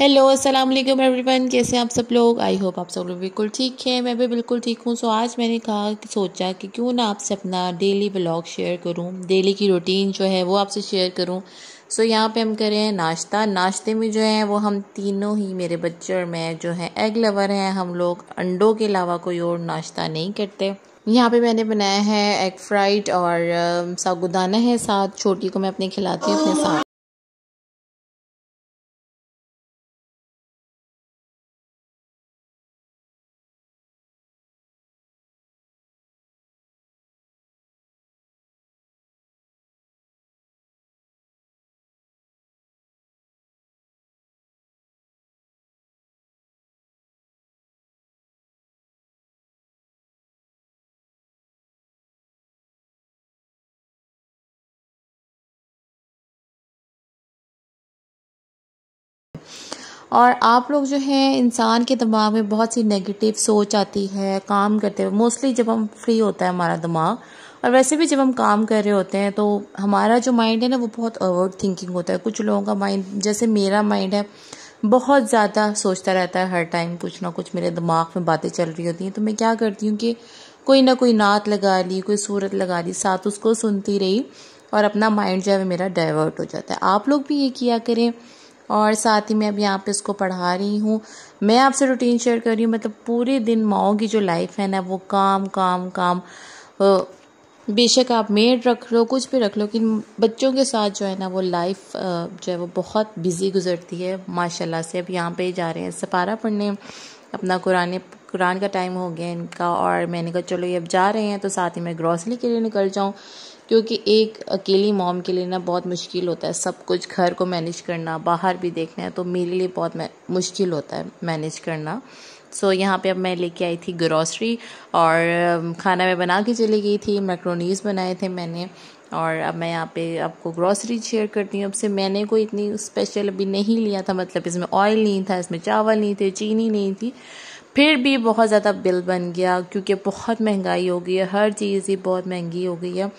Hello अस्सलाम वालेकुम everyone कैसे हैं आप सब लोग? आई होप आप सब लोग बिल्कुल ठीक हैं। मैं भी बिल्कुल ठीक हूँ। सो आज मैंने कहा कि सोचा कि क्यों ना आपसे अपना डेली ब्लॉग शेयर करूँ। डेली की रूटीन जो है, वो आपसे शेयर करूँ। सो यहाँ पे हम करें नाश्ता। नाश्ते में जो है, वो हम तीनों ही मेरे बच्चे और मैं जो है एग लवर हैं। हम लोग अंडों के अलावा कोई और नाश्ता नहीं करते। यहाँ पे मैंने बनाया है एग फ्राइड और सागुदाना है साथ। छोटी को मैं अपने खिलाती हूँ अपने साथ। और आप लोग जो हैं, इंसान के दिमाग में बहुत सी नेगेटिव सोच आती है, काम करते हुए। मोस्टली जब हम फ्री होता है हमारा दिमाग, और वैसे भी जब हम काम कर रहे होते हैं तो हमारा जो माइंड है ना, वो बहुत ओवर थिंकिंग होता है। कुछ लोगों का माइंड जैसे मेरा माइंड है, बहुत ज़्यादा सोचता रहता है हर टाइम कुछ ना कुछ मेरे दिमाग में बातें चल रही होती हैं। तो मैं क्या करती हूँ कि कोई ना कोई नात लगा ली, कोई सूरत लगा ली, साथ उसको सुनती रही, और अपना माइंड जो है मेरा डाइवर्ट हो जाता है। आप लोग भी ये किया करें। और साथ ही मैं अब यहाँ पे इसको पढ़ा रही हूँ। मैं आपसे रूटीन शेयर कर रही हूँ मतलब पूरे दिन माओ की जो लाइफ है ना, वो काम काम काम बेशक आप मेड रख लो, कुछ भी रख लो लेकिन बच्चों के साथ जो है ना, वो लाइफ जो है वो बहुत बिज़ी गुजरती है। माशाल्लाह से अब यहाँ पे जा रहे हैं सपारा पढ़ने। अपना कुरान कुरान का टाइम हो गया इनका, और मैंने कहा, चलो ये अब जा रहे हैं तो साथ ही मैं ग्रॉसरी के लिए निकल जाऊँ। क्योंकि एक अकेली मॉम के लिए ना बहुत मुश्किल होता है। सब कुछ घर को मैनेज करना बाहर भी देखना है तो मेरे लिए बहुत मुश्किल होता है मैनेज करना। सो so, यहाँ पे अब मैं लेके आई थी ग्रॉसरी और खाना मैं बना के चली गई थी मैक्रोनीस बनाए थे मैंने। और अब मैं यहाँ पे आपको ग्रॉसरी शेयर करती हूँ। अब से मैंने कोई इतनी स्पेशल अभी नहीं लिया था मतलब इसमें ऑयल नहीं था इसमें चावल नहीं थे चीनी नहीं थी। फिर भी बहुत ज़्यादा बिल बन गया क्योंकि बहुत महँगाई हो गई है हर चीज़ ही बहुत महँगी हो गई है।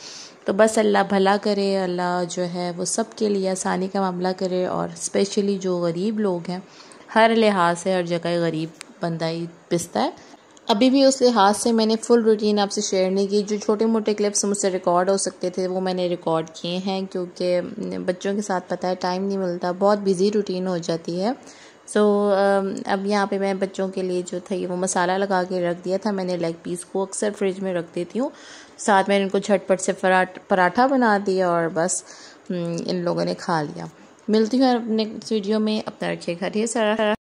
तो बस अल्लाह भला करे, अल्लाह जो है वो सब के लिए आसानी का मामला करे और स्पेशली जो गरीब लोग हैं, हर लिहाज से हर जगह गरीब बंदा ही पिसता है। अभी भी उस लिहाज से मैंने फुल रूटीन आपसे शेयर नहीं की, जो छोटे मोटे क्लिप्स मुझसे रिकॉर्ड हो सकते थे, वो मैंने रिकॉर्ड किए हैं, क्योंकि बच्चों के साथ पता है टाइम नहीं मिलता, बहुत बिज़ी रूटीन हो जाती है। सो so, um, अब यहाँ पे मैं बच्चों के लिए जो था ये वो मसाला लगा के रख दिया था। मैंने लेग पीस को अक्सर फ्रिज में रख देती हूँ। साथ में इनको झटपट से पराठा बना दिया और बस हम्म, इन लोगों ने खा लिया। मिलती हूँ अपने वीडियो में। अपना रखिएगा। ढेर सारा